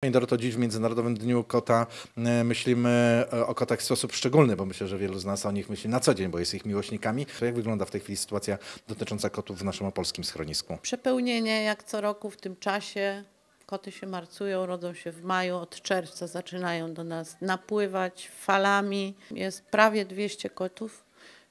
Pani Doroto, dziś w Międzynarodowym Dniu Kota e, myślimy e, o kotach w sposób szczególny, bo myślę, że wielu z nas o nich myśli na co dzień, bo jest ich miłośnikami. Jak wygląda w tej chwili sytuacja dotycząca kotów w naszym opolskim schronisku? Przepełnienie jak co roku w tym czasie. Koty się marcują, rodzą się w maju, od czerwca zaczynają do nas napływać falami. Jest prawie 200 kotów,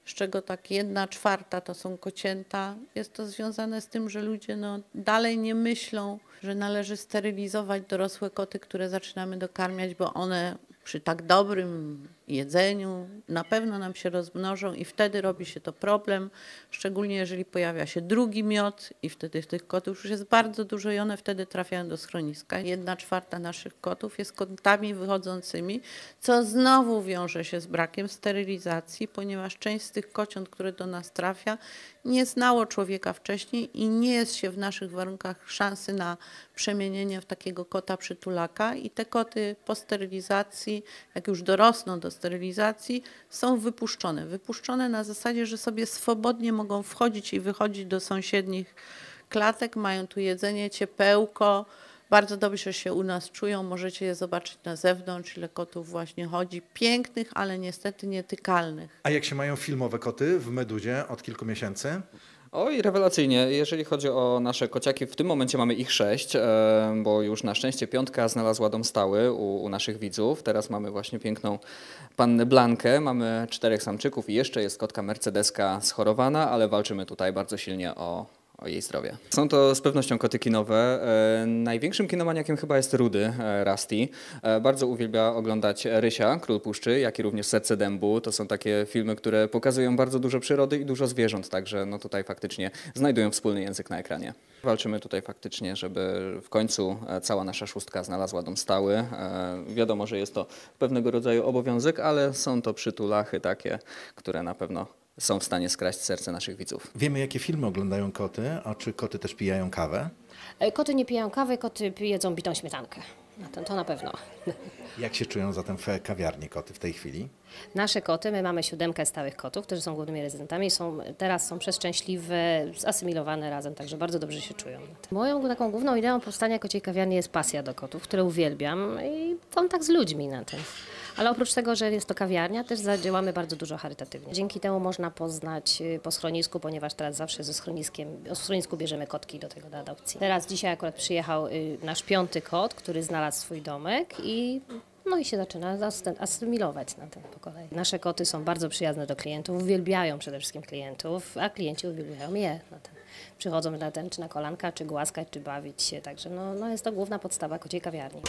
z czego tak jedna czwarta to są kocięta. Jest to związane z tym, że ludzie no, dalej nie myślą, że należy sterylizować dorosłe koty, które zaczynamy dokarmiać, bo one przy tak dobrym jedzeniu na pewno nam się rozmnożą i wtedy robi się to problem, szczególnie jeżeli pojawia się drugi miod i wtedy tych kotów już jest bardzo dużo i one wtedy trafiają do schroniska. Jedna czwarta naszych kotów jest kotami wychodzącymi, co znowu wiąże się z brakiem sterylizacji, ponieważ część z tych kociąt, które do nas trafia, nie znało człowieka wcześniej i nie jest się w naszych warunkach szansy na przemienienie w takiego kota przytulaka i te koty po sterylizacji, jak już dorosną do sterylizacji, są wypuszczone. Wypuszczone na zasadzie, że sobie swobodnie mogą wchodzić i wychodzić do sąsiednich klatek, mają tu jedzenie, ciepełko, bardzo dobrze się u nas czują, możecie je zobaczyć na zewnątrz, ile kotów właśnie chodzi. Pięknych, ale niestety nietykalnych. A jak się mają filmowe koty w Meduzie od kilku miesięcy? Oj, rewelacyjnie. Jeżeli chodzi o nasze kociaki, w tym momencie mamy ich sześć, e, bo już na szczęście piątka znalazła dom stały u, u naszych widzów. Teraz mamy właśnie piękną pannę Blankę, mamy czterech samczyków i jeszcze jest kotka Mercedeska schorowana, ale walczymy tutaj bardzo silnie o, o jej zdrowie. Są to z pewnością koty kinowe. E, Największym kinomaniakiem chyba jest Rudy e, Rusty. E, Bardzo uwielbia oglądać Rysia, Król Puszczy, jak i również Serce Dębu. To są takie filmy, które pokazują bardzo dużo przyrody i dużo zwierząt, także no tutaj faktycznie znajdują wspólny język na ekranie. Walczymy tutaj faktycznie, żeby w końcu cała nasza szóstka znalazła dom stały. Wiadomo, że jest to pewnego rodzaju obowiązek, ale są to przytulachy takie, które na pewno są w stanie skraść serce naszych widzów. Wiemy, jakie filmy oglądają koty, a czy koty też pijają kawę? E, Koty nie piją kawy, koty jedzą bitą śmietankę. No to, to na pewno. Jak się czują zatem w kawiarni koty w tej chwili? Nasze koty, my mamy siódemkę stałych kotów, którzy są głównymi rezydentami, są, teraz są przeszczęśliwe, zasymilowane razem, także bardzo dobrze się czują. Moją taką główną ideą powstania kociej kawiarni jest pasja do kotów, które uwielbiam i kontakt z ludźmi na tym. Ale oprócz tego, że jest to kawiarnia, też zadziałamy bardzo dużo charytatywnie. Dzięki temu można poznać y, po schronisku, ponieważ teraz zawsze ze schroniskiem, o schronisku bierzemy kotki do tego do adopcji. Teraz dzisiaj akurat przyjechał y, nasz piąty kot, który znalazł swój domek i no i się zaczyna asy- asymilować na tym po kolei. Nasze koty są bardzo przyjazne do klientów, uwielbiają przede wszystkim klientów, a klienci uwielbiają je. Na ten. Przychodzą na ten, czy na kolanka, czy głaskać, czy bawić się, także no, no jest to główna podstawa kociej kawiarni.